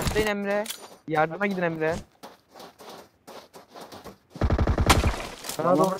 Rastlayın Emre. Yardıma gidin Emre. Sana doğru